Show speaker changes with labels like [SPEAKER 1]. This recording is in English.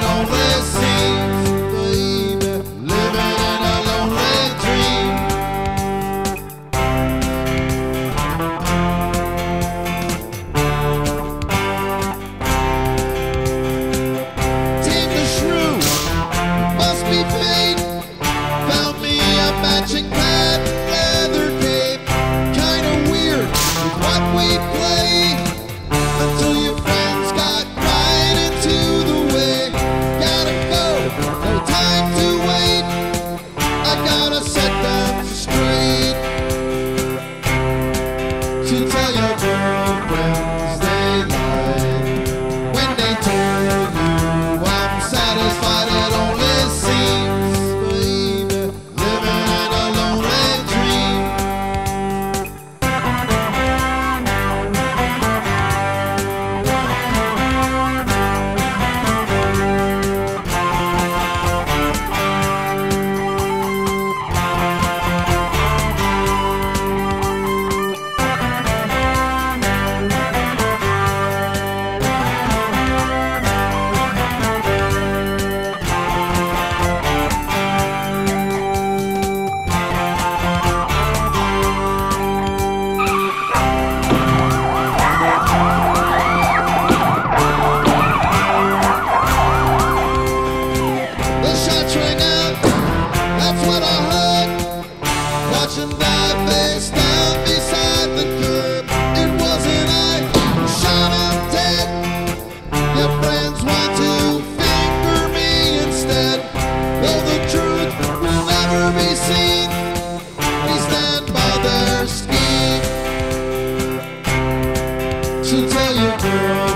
[SPEAKER 1] não recebo. to be seen. They stand by their. So tell your girl.